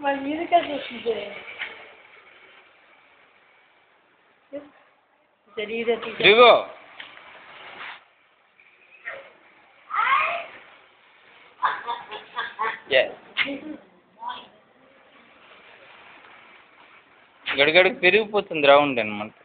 మరి మీదకే చూస్తుంది తెలియదు తిరుగు ఏ గడిగడికి పెరిగిపోతుంది రౌండ్ అనమాట